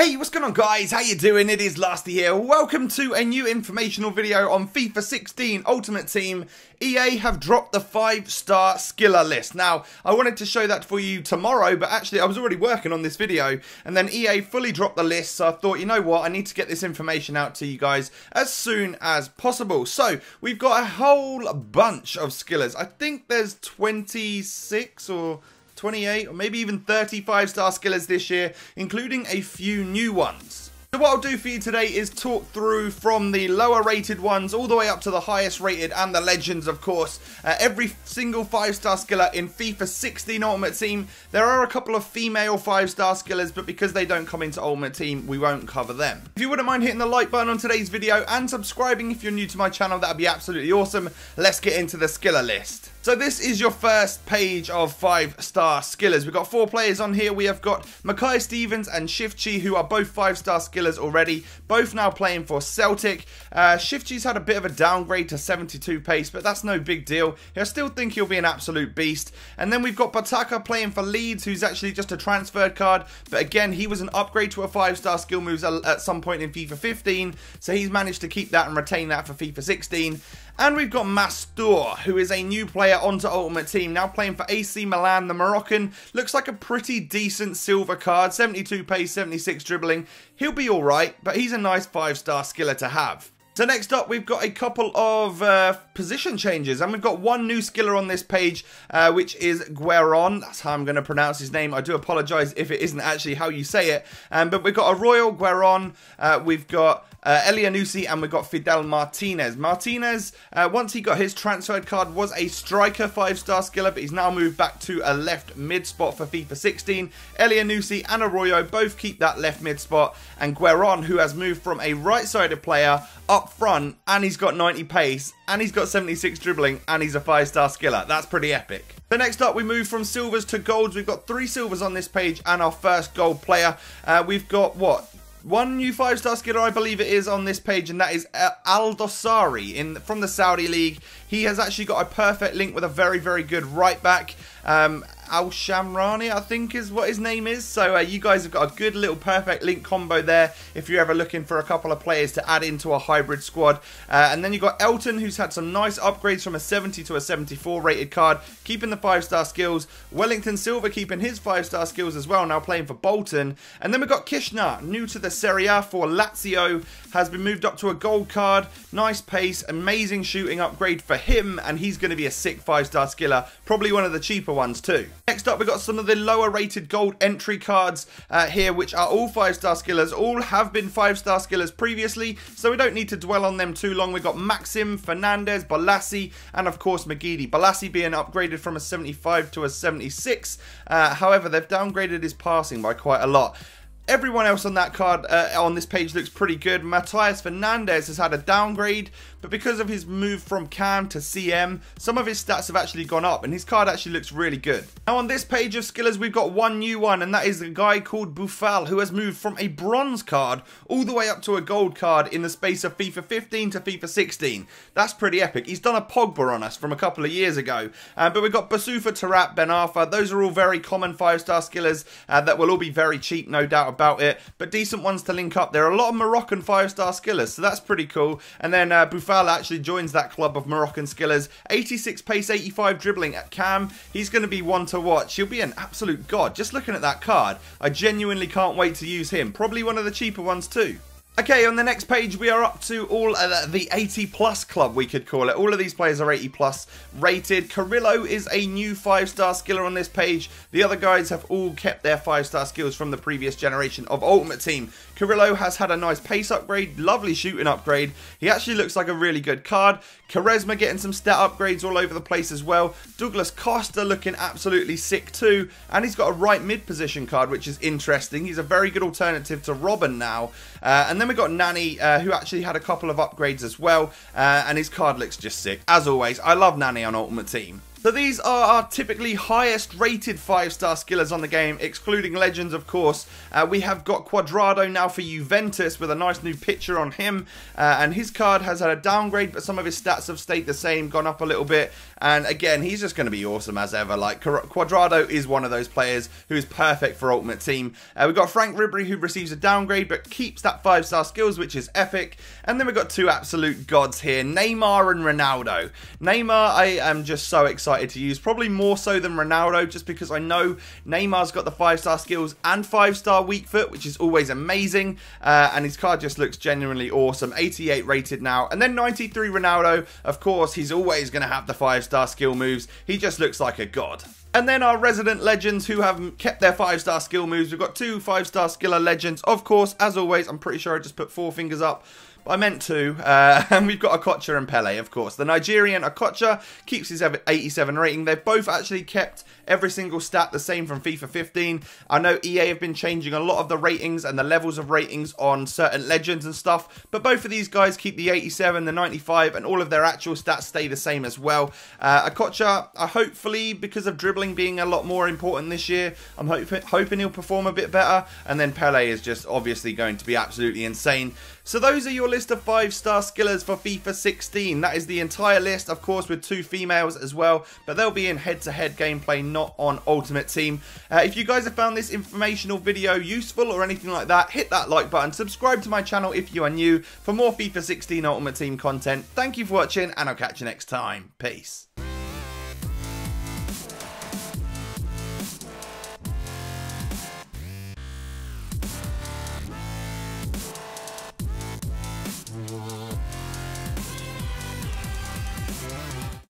Hey, what's going on guys? How you doing? It is Lasty here. Welcome to a new informational video on FIFA 16 Ultimate Team. EA have dropped the 5-star skiller list. Now, I wanted to show that for you tomorrow, but actually I was already working on this video, and then EA fully dropped the list, so I thought, you know what, I need to get this information out to you guys as soon as possible. So, we've got a whole bunch of skillers. I think there's 26 or 28 or maybe even 35 star skillers this year, including a few new ones. So what I'll do for you today is talk through from the lower rated ones all the way up to the highest rated and the legends of course. Uh, every single 5 star skiller in FIFA 16 Ultimate Team. There are a couple of female 5 star skillers but because they don't come into Ultimate Team we won't cover them. If you wouldn't mind hitting the like button on today's video and subscribing if you're new to my channel that would be absolutely awesome. Let's get into the skiller list. So this is your first page of five-star skillers. We've got four players on here. We have got Mackay Stevens and Ciftci, who are both five-star skillers already, both now playing for Celtic. Uh, Ciftci's had a bit of a downgrade to 72 pace, but that's no big deal. I still think he'll be an absolute beast. And then we've got Bataka playing for Leeds, who's actually just a transferred card, but again, he was an upgrade to a five-star skill moves at some point in FIFA 15, so he's managed to keep that and retain that for FIFA 16. And we've got Mastur, who is a new player onto Ultimate Team, now playing for AC Milan. The Moroccan looks like a pretty decent silver card, 72 pace, 76 dribbling. He'll be alright, but he's a nice 5-star skiller to have. So next up, we've got a couple of uh, position changes, and we've got one new skiller on this page, uh, which is Guerrón. That's how I'm going to pronounce his name. I do apologise if it isn't actually how you say it. Um, but we've got a Royal Guerrón. Uh, we've got uh, Elyounoussi, and we've got Fidel Martinez. Martinez, uh, once he got his transferred card, was a striker five-star skiller, but he's now moved back to a left mid spot for FIFA 16. Elyounoussi and Arroyo both keep that left mid spot, and Guerrón, who has moved from a right-sided player up front, and he's got 90 pace, and he's got 76 dribbling, and he's a five-star skiller. That's pretty epic. So next up, we move from silvers to golds. We've got three silvers on this page, and our first gold player. Uh, we've got, what, one new five-star skiller, I believe it is, on this page, and that is uh, Al Dosari in from the Saudi League. He has actually got a perfect link with a very, very good right back. Um, Al Shamrani, I think is what his name is. So uh, you guys have got a good little perfect link combo there if you're ever looking for a couple of players to add into a hybrid squad. Uh, and then you've got Elton, who's had some nice upgrades from a 70 to a 74 rated card, keeping the five-star skills. Wellington Silva keeping his five-star skills as well, now playing for Bolton. And then we've got Kishna, new to the Serie A for Lazio, has been moved up to a gold card. Nice pace, amazing shooting upgrade for him, and he's going to be a sick five-star skiller. Probably one of the cheaper ones too. Next up, we've got some of the lower rated gold entry cards uh, here, which are all 5-star skillers. All have been 5-star skillers previously, so we don't need to dwell on them too long. We've got Maxim, Fernandez, Bolasie, and of course Magidi. Bolasie being upgraded from a 75 to a 76. Uh, however, they've downgraded his passing by quite a lot. Everyone else on that card uh, on this page looks pretty good. Matias Fernandez has had a downgrade, but because of his move from Cam to CM, some of his stats have actually gone up, and his card actually looks really good. Now on this page of skillers, we've got one new one, and that is a guy called Boufal, who has moved from a bronze card all the way up to a gold card in the space of FIFA 15 to FIFA 16. That's pretty epic. He's done a Pogba on us from a couple of years ago. Uh, but we've got Basufa, Taarabt, Ben Arfa. Those are all very common five-star skillers uh, that will all be very cheap, no doubt about it, but decent ones to link up. There are a lot of Moroccan five-star skillers, so that's pretty cool. And then uh, Actually joins that club of Moroccan skillers. 86 pace, 85 dribbling at Cam. He's going to be one to watch. He'll be an absolute god. Just looking at that card, I genuinely can't wait to use him. Probably one of the cheaper ones too. Okay, on the next page, we are up to all uh, the 80 plus club, we could call it. All of these players are 80 plus rated. Carrillo is a new five star skiller on this page. The other guys have all kept their five star skills from the previous generation of Ultimate Team. Carrillo has had a nice pace upgrade, lovely shooting upgrade. He actually looks like a really good card. Quaresma getting some stat upgrades all over the place as well. Douglas Costa looking absolutely sick too. And he's got a right mid position card, which is interesting. He's a very good alternative to Robben now. Uh, and then we got Nani, uh, who actually had a couple of upgrades as well, uh, and his card looks just sick. As always, I love Nani on Ultimate Team. So these are our typically highest rated 5-star skillers on the game, excluding Legends of course. Uh, we have got Cuadrado now for Juventus with a nice new picture on him. Uh, and his card has had a downgrade, but some of his stats have stayed the same, gone up a little bit. And again, he's just going to be awesome as ever. Like, Cuadrado is one of those players who is perfect for Ultimate Team. Uh, we've got Frank Ribery who receives a downgrade, but keeps that 5-star skills, which is epic. And then we've got two absolute gods here, Neymar and Ronaldo. Neymar, I am just so excited excited to use, probably more so than Ronaldo, just because I know Neymar's got the five-star skills and five-star weak foot, which is always amazing, uh, and his card just looks genuinely awesome. 88 rated now, and then 93 Ronaldo, of course, he's always going to have the five-star skill moves. He just looks like a god. And then our resident legends who have kept their five-star skill moves. We've got two five-star skiller legends. Of course, as always, I'm pretty sure I just put four fingers up. I meant to. Uh, and we've got Okocha and Pele, of course. The Nigerian Okocha keeps his 87 rating. They've both actually kept every single stat the same from FIFA 15. I know EA have been changing a lot of the ratings and the levels of ratings on certain legends and stuff, but both of these guys keep the 87, the 95, and all of their actual stats stay the same as well. Uh, Okocha, uh, hopefully, because of dribbling being a lot more important this year, I'm hoping he'll perform a bit better. And then Pele is just obviously going to be absolutely insane. So those are your list of 5-star skillers for FIFA 16. That is the entire list, of course, with two females as well, but they'll be in head-to-head -head gameplay, not on Ultimate Team. Uh, if you guys have found this informational video useful or anything like that, hit that like button, subscribe to my channel if you are new for more FIFA 16 Ultimate Team content. Thank you for watching, and I'll catch you next time. Peace.